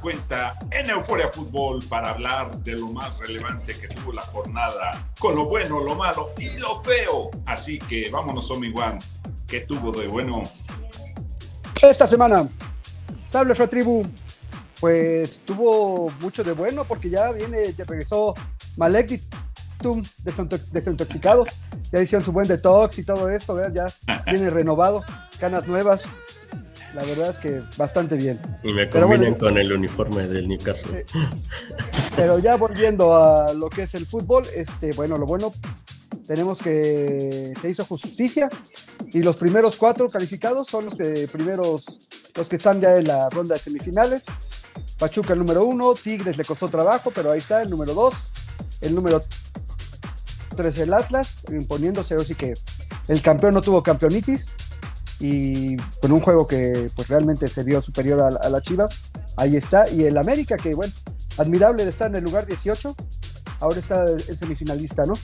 cuenta en Euforia Fútbol para hablar de lo más relevante que tuvo la jornada, con lo bueno, lo malo y lo feo. Así que vámonos, Omi One. ¿Qué tuvo de bueno? Esta semana, Sable Tribu, pues tuvo mucho de bueno porque ya viene, ya regresó Malek desintoxicado. Ya hicieron su buen detox y todo esto, ya viene renovado, canas nuevas. La verdad es que bastante bien. Y me combinan con el uniforme del Newcastle. Pero ya volviendo a lo que es el fútbol, este, bueno, lo bueno, tenemos que se hizo justicia y los primeros cuatro calificados son los que primeros, los que están ya en la ronda de semifinales. Pachuca el número uno, Tigres le costó trabajo, pero ahí está el número dos. El número tres el Atlas, imponiéndose, así que el campeón no tuvo campeonitis y con un juego que pues realmente se vio superior a, las Chivas, ahí está. Y el América, que bueno, admirable de estar en el lugar 18, ahora está el semifinalista, ¿no?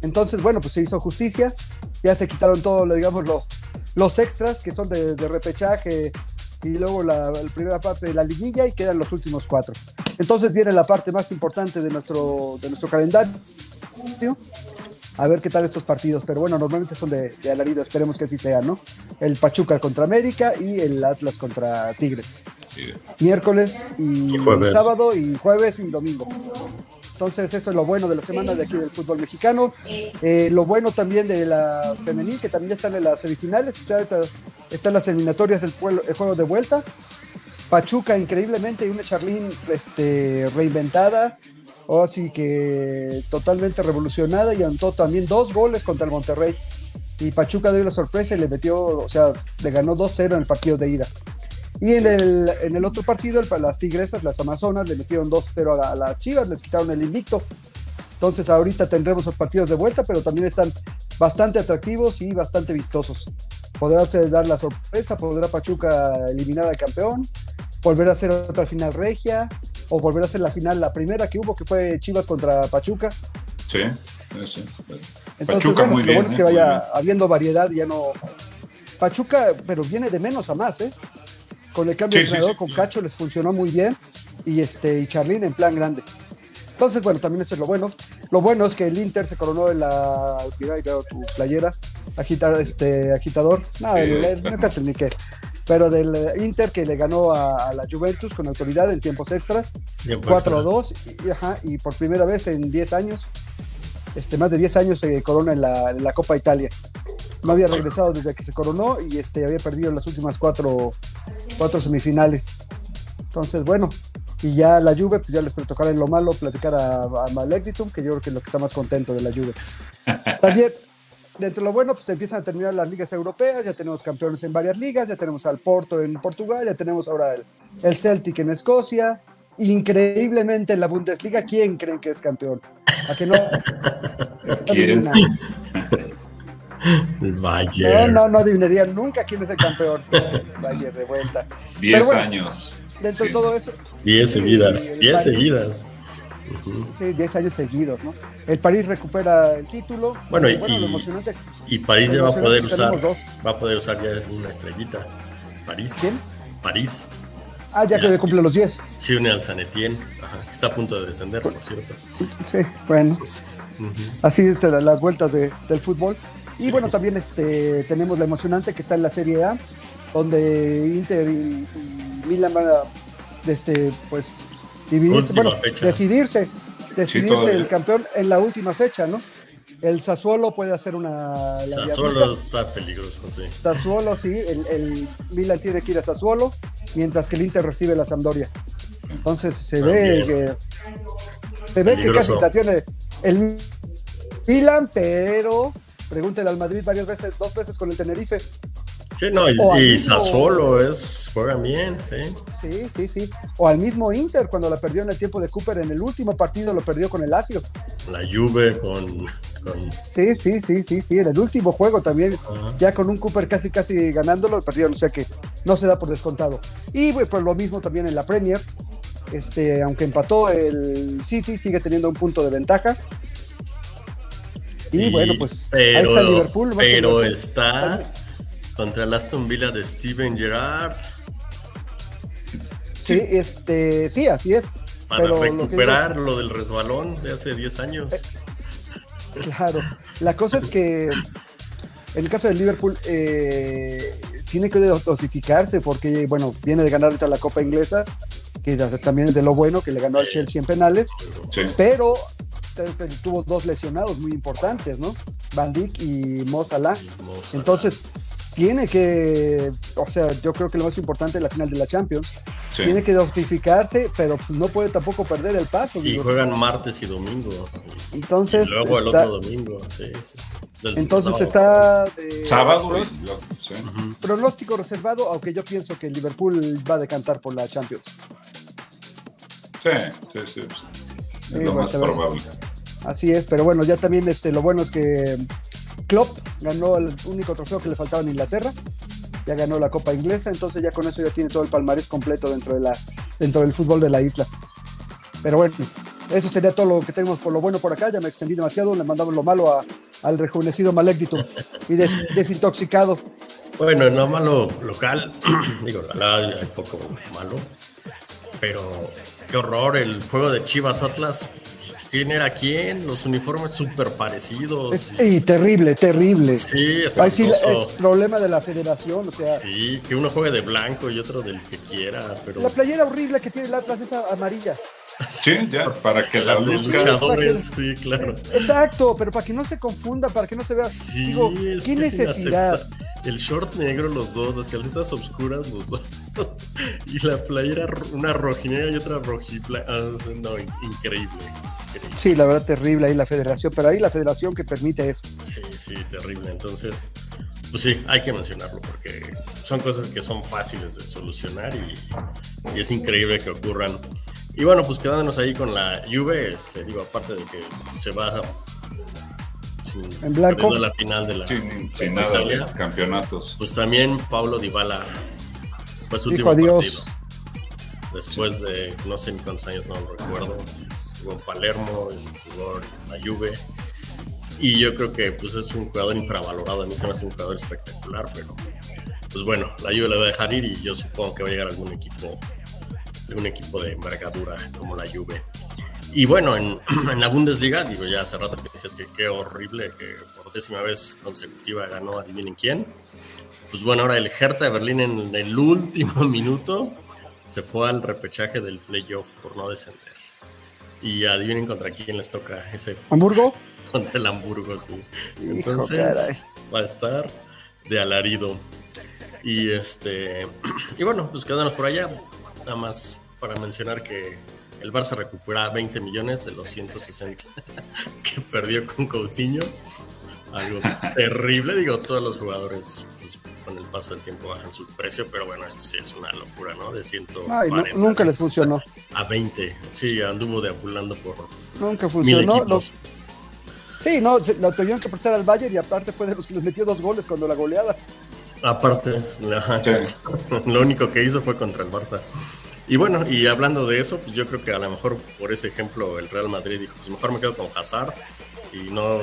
Entonces, bueno, pues se hizo justicia, ya se quitaron todo, digamos, los extras que son de, repechaje y luego la, primera parte de la liguilla y quedan los últimos cuatro. Entonces viene la parte más importante de nuestro, de nuestro calendario a ver qué tal estos partidos. Pero bueno, normalmente son de, alarido, esperemos que así sea, ¿no? El Pachuca contra América y el Atlas contra Tigres. Miércoles y, sábado y jueves y domingo. Entonces, eso es lo bueno de la semana de aquí del fútbol mexicano. Eh, lo bueno también de la femenil, que también ya están en las semifinales. están las eliminatorias del juego de vuelta. Pachuca, increíblemente, y una Charlín este, reinventada, así que totalmente revolucionada y anotó también dos goles contra el Monterrey. Y Pachuca dio la sorpresa y le metió, o sea, le ganó 2-0 en el partido de ida. Y en el, en el otro partido, las Tigresas, las Amazonas, le metieron 2-0 a, las Chivas, les quitaron el invicto. Entonces ahorita tendremos los partidos de vuelta, pero también están bastante atractivos y bastante vistosos. Podrá dar la sorpresa, podrá Pachuca eliminar al campeón, volver a hacer otra final regia, o volver a ser la final, la primera que hubo, que fue Chivas contra Pachuca. Sí, sí. Entonces, Pachuca muy bien. Lo bueno es que ¿eh? vaya habiendo variedad, ya no. Pachuca, pero viene de menos a más, ¿eh? Con el cambio de entrenador, con Cacho les funcionó muy bien. Y este, y Charlín en plan grande. Entonces, bueno, también eso es lo bueno. Lo bueno es que el Inter se coronó en la. Mira, tu playera. Agita, este, agitador. No, el, el, el, ni qué pero del eh, Inter que le ganó a, la Juventus con autoridad en tiempos extras, 4-2, y, y, por primera vez en 10 años, este, más de 10 años se corona en la, Copa Italia. No había regresado desde que se coronó y este, había perdido las últimas cuatro, cuatro semifinales. Entonces, bueno, y ya la Juve, pues ya les puede tocar en lo malo platicar a, a Malectitum, que yo creo que es lo que está más contento de la Juve. También dentro de lo bueno, pues empiezan a terminar las ligas europeas, ya tenemos campeones en varias ligas, ya tenemos al Porto en Portugal, ya tenemos ahora el, Celtic en Escocia. Increíblemente en la Bundesliga, ¿quién creen que es campeón? ¿A que no? ¿Quién? El Bayern. No, no, no adivinarían nunca quién es el campeón. Bayern de vuelta. Diez años. Dentro de todo eso. Diez seguidas, diez seguidas. Sí, 10 años seguidos, ¿no? El París recupera el título. Bueno, y, y París ya va a poder usar, va a poder usar ya una estrellita. París. ¿Quién? París. Ah, ya, que cumple los 10. Se une al San Etienne, está a punto de descender, por cierto. Sí, bueno. Así es las vueltas de, del fútbol. Y bueno, también este, tenemos la emocionante que está en la Serie A, donde Inter y, y Milan van a este, pues, bueno, decidirse, decidirse el campeón en la última fecha, ¿no? El Sassuolo puede hacer una. Sassuolo está peligroso, sí. Sassuolo, sí. El, el, Milan tiene que ir a Sassuolo, mientras que el Inter recibe la Sampdoria. Entonces se ve que. Se ve que casi la tiene el Milan, pero pregúntele al Madrid varias veces, dos veces con el Tenerife. Sí, no, y, Sassuolo es, juega bien, sí. Sí, sí, sí. O al mismo Inter, cuando la perdió en el tiempo de Cooper, en el último partido lo perdió con el Lazio. La Juve con... Sí, sí, sí, sí, sí. En el último juego también, ya con un Cooper casi, casi ganándolo, perdieron. O sea que no se da por descontado. Y pues lo mismo también en la Premier. Este, aunque empató el City, sigue teniendo un punto de ventaja. Y, bueno, pues ahí está Liverpool. Pero está contra el Aston Villa de Steven Gerrard. Sí, este, sí, así es. Para recuperar lo, del resbalón de hace 10 años. Eh, claro. La cosa es que en el caso del Liverpool eh, tiene que dosificarse porque, bueno, viene de ganar ahorita la Copa Inglesa, que también es de lo bueno, que le ganó al Chelsea en penales, pero tuvo dos lesionados muy importantes, ¿no? Van Dijk y Mo Salah. Entonces, tiene que, o sea, yo creo que lo más importante es la final de la Champions. Tiene que dosificarse, pero pues no puede tampoco perder el paso. Y juegan martes y domingo. Entonces. luego el otro domingo, sí, Entonces está. Sábado. Pronóstico reservado, aunque yo pienso que Liverpool va a decantar por la Champions. Sí, sí, sí. Es lo más probable. Así es, pero bueno, ya también este, lo bueno es que Klopp ganó el único trofeo que le faltaba en Inglaterra, ya ganó la Copa Inglesa, entonces ya con eso ya tiene todo el palmarés completo dentro, de la, dentro del fútbol de la isla. Pero bueno, eso sería todo lo que tenemos por lo bueno por acá, ya me extendí demasiado, le mandamos lo malo al rejuvenecido Malécdito y desintoxicado. Bueno, en lo malo local, digo, hay poco malo, pero qué horror el juego de Chivas Atlas quién era quién, los uniformes súper parecidos. y terrible, terrible. Sí, es es problema de la federación, o sea. Sí, que uno juegue de blanco y otro del que quiera, pero... La playera horrible que tiene el Atlas es amarilla. Sí, ya, para que la luchadores, sí, claro. Exacto, pero para que no se confunda, para que no se vea. Sí, Digo, ¿qué necesidad? El short negro, los dos, las calcetas oscuras, los dos. y la playera, una rojinera y otra rojipla. Ah, no, increíble, Sí, la verdad, terrible ahí la federación, pero ahí la federación que permite eso. Sí, sí, terrible. Entonces, pues sí, hay que mencionarlo porque son cosas que son fáciles de solucionar y, y es increíble que ocurran. Y bueno, pues quedándonos ahí con la Juve, este, digo, aparte de que se va sin en blanco la final de la sin, nada de campeonatos. Pues también Pablo Dybala fue su último adiós. Después de no sé ni cuántos años, no lo recuerdo. Jugó en Palermo, jugó en la Juve. Y yo creo que pues es un jugador infravalorado. A mí se me hace un jugador espectacular, pero pues bueno, la Juve le va a dejar ir y yo supongo que va a llegar algún equipo un equipo de envergadura como la Juve. Y bueno, en, la Bundesliga, digo ya hace rato que decías que qué horrible que por décima vez consecutiva ganó adivinen quién. Pues bueno, ahora el Hertha de Berlín en el último minuto se fue al repechaje del playoff por no descender. Y adivinen contra quién les toca ese. ¿Hamburgo? Contra el Hamburgo, sí. Entonces va a estar de alarido. Y este. Y bueno, pues quedamos por allá. Nada más para mencionar que el Barça recupera 20 millones de los 160 que perdió con Coutinho. Algo terrible, digo, todos los jugadores con el paso del tiempo bajan su precio, pero bueno, esto sí es una locura, ¿no? De 140 nunca les funcionó. A 20, sí, anduvo deambulando por Nunca funcionó. Sí, no, lo tuvieron que prestar al Bayern y aparte fue de los que les metió dos goles cuando la goleada. Aparte, lo único que hizo fue contra el Barça. Y bueno, y hablando de eso, pues yo creo que a lo mejor por ese ejemplo el Real Madrid dijo, pues mejor me quedo con Hazard y no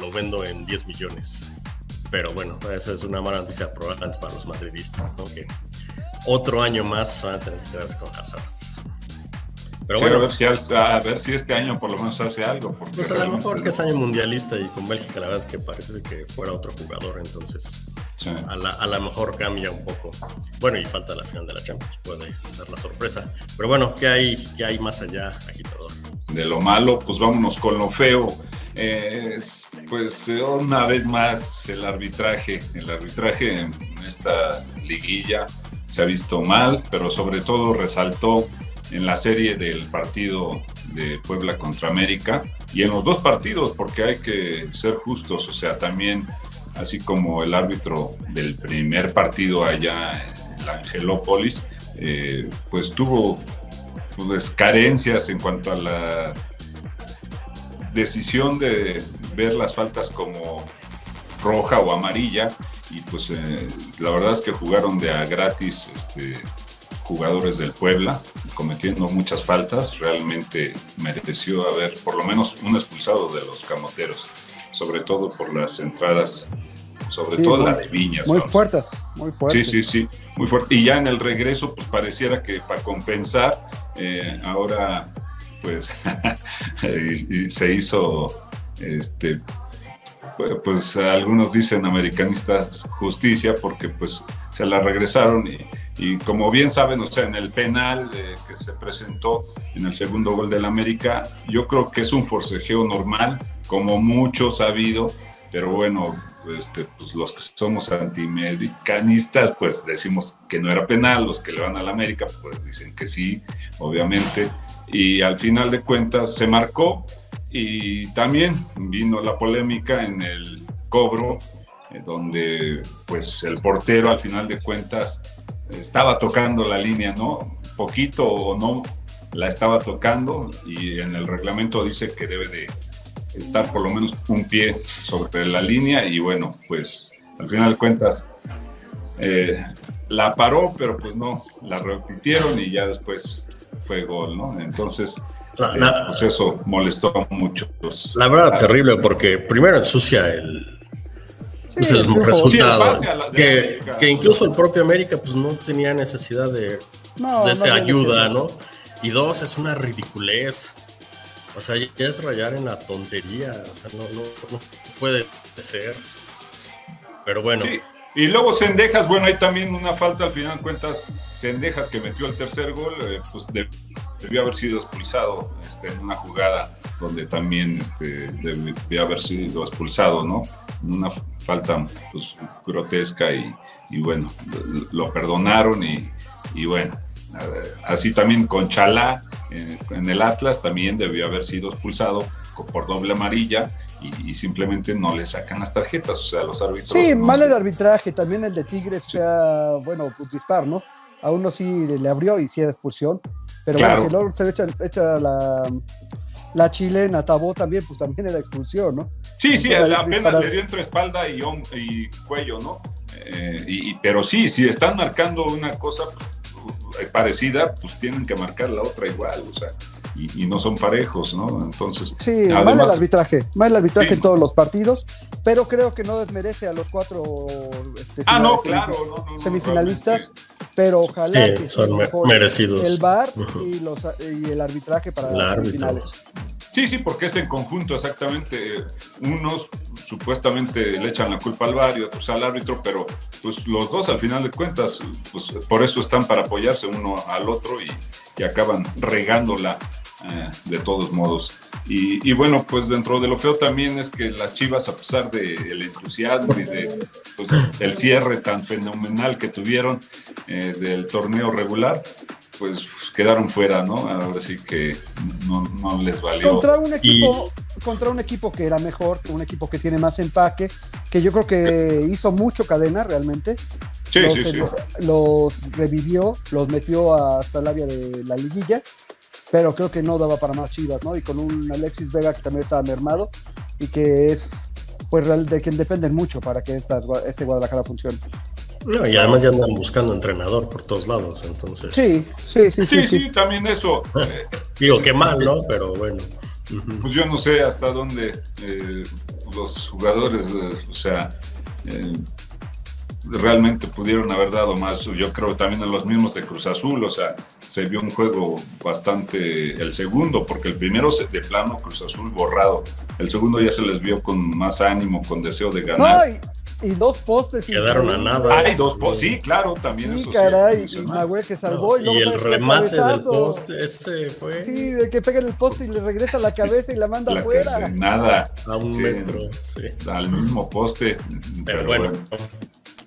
lo vendo en 10 millones. Pero bueno, esa es una mala noticia probablemente para los madridistas, ¿no? Que otro año más van a tener que quedarse con Hazard. Pero bueno, a ver, si, este año por lo menos hace algo. Pues a lo mejor que es año mundialista y con Bélgica la verdad es que parece que fuera otro jugador, entonces a, la, a lo mejor cambia un poco. Bueno, y falta la final de la Champions, puede dar la sorpresa. Pero bueno, ¿qué hay, qué hay más allá, agitador? De lo malo, pues vámonos con lo feo. Pues una vez más el arbitraje, el arbitraje en esta liguilla se ha visto mal, pero sobre todo resaltó en la serie del partido de Puebla contra América y en los dos partidos, porque hay que ser justos, o sea, también, así como el árbitro del primer partido allá en la Angelópolis, eh, pues tuvo pues, carencias en cuanto a la decisión de ver las faltas como roja o amarilla y pues eh, la verdad es que jugaron de a gratis este, jugadores del Puebla, cometiendo muchas faltas, realmente mereció haber por lo menos un expulsado de los camoteros, sobre todo por las entradas sobre todo la de Viñas. Muy fuertes, muy fuertes. Sí, sí, sí, muy fuerte. Y ya en el regreso, pues pareciera que para compensar, eh, ahora pues se hizo, este, pues algunos dicen americanistas justicia porque pues se la regresaron y, y como bien saben, o sea, en el penal eh, que se presentó en el segundo gol del América, yo creo que es un forcejeo normal, como muchos ha habido, pero bueno, este, pues los que somos antimedicanistas, pues decimos que no era penal, los que le van al América, pues dicen que sí, obviamente, y al final de cuentas se marcó y también vino la polémica en el cobro, eh, donde pues el portero al final de cuentas estaba tocando la línea, ¿no? Poquito o no la estaba tocando y en el reglamento dice que debe de estar por lo menos un pie sobre la línea y bueno, pues al final de cuentas eh, la paró, pero pues no, la repitieron y ya después fue gol, ¿no? Entonces, eh, pues eso molestó mucho. La verdad, terrible, porque primero ensucia el, pues el resultado. que, que, incluso el propio América pues no tenía necesidad de, de esa ayuda, ¿no? Y dos, es una ridiculez. O sea, ya es rayar en la tontería. O sea, no, no, puede ser. Pero bueno. Y luego Sendejas, bueno, hay también una falta al final de cuentas. Sendejas que metió el tercer gol, eh, pues debió haber sido expulsado este, en una jugada donde también este, debió haber sido expulsado, ¿no? Una falta pues, grotesca y, y bueno, lo perdonaron y, y bueno, así también con Chalá en, el Atlas también debió haber sido expulsado por doble amarilla y, simplemente no le sacan las tarjetas, o sea, los árbitros. Sí, mal el arbitraje, también el de Tigres, o sea, bueno, pues dispar, ¿no? A uno sí le abrió y sí era expulsión, pero bueno, si luego se echa, echa la, la chilena, Tabó también, pues también era expulsión, ¿no? Sí, sí, apenas le dio entre espalda y, y cuello, ¿no? Eh, y, pero sí, si están marcando una cosa pues, parecida, pues tienen que marcar la otra igual, o sea, y, no son parejos, ¿no? Entonces. Sí, mal el arbitraje, mal el arbitraje en todos los partidos, pero creo que no desmerece a los cuatro este, ah, no, claro, semifinalistas, pero ojalá que son merecidos. el VAR y, los, y el arbitraje para las finales. Sí, sí, porque es en conjunto exactamente. Unos supuestamente le echan la culpa al VAR y otros al árbitro, pero pues los dos al final de cuentas, pues por eso están para apoyarse uno al otro y, acaban regándola eh, de todos modos. Y, bueno, pues dentro de lo feo también es que las Chivas, a pesar del entusiasmo y de pues, el cierre tan fenomenal que tuvieron eh, del torneo regular, pues quedaron fuera, ¿no? Ahora sí que no, les valió. Contra un equipo, contra un equipo que era mejor, un equipo que tiene más empaque, que yo creo que hizo mucho cadena realmente. Sí, los, sí, sí. los revivió, los metió hasta el área de la liguilla, pero creo que no daba para más Chivas, ¿no? Y con un Alexis Vega que también estaba mermado y que es pues de quien dependen mucho para que esta, este Guadalajara funcione. No, y además ya andan buscando entrenador por todos lados, entonces. Sí, sí, sí, sí. Sí, también eso. Digo, qué mal, ¿no? Pero bueno. Pues yo no sé hasta dónde eh, los jugadores, eh, o sea, eh, realmente pudieron haber dado más. Yo creo también en los mismos de Cruz Azul, o sea, se vio un juego bastante, el segundo, porque el primero de plano Cruz Azul borrado, el segundo ya se les vio con más ánimo, con deseo de ganar y dos postes. Quedaron a nada. Hay dos postes, sí, claro, también. Sí, caray, y que salvó. y, el remate del poste, ese fue. Sí, de que pega en el poste y le regresa la cabeza y la manda afuera. nada. A un metro, sí. Al mismo poste. Pero, bueno.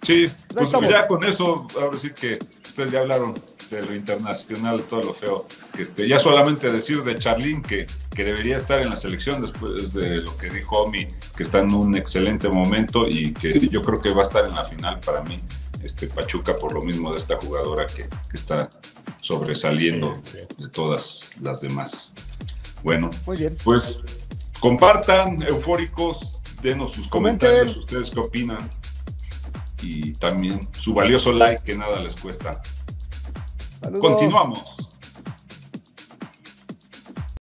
Sí, pues ya con eso, ahora sí que ustedes ya hablaron de lo internacional, todo lo feo. Este, ya solamente decir de Charlín que, que debería estar en la selección después de lo que dijo Omi, que está en un excelente momento y que yo creo que va a estar en la final para mí. Este Pachuca por lo mismo de esta jugadora que, que está sobresaliendo de todas las demás. Bueno, pues compartan, eufóricos, denos sus comentarios, ustedes qué opinan y también su valioso like que nada les cuesta. Continuamos.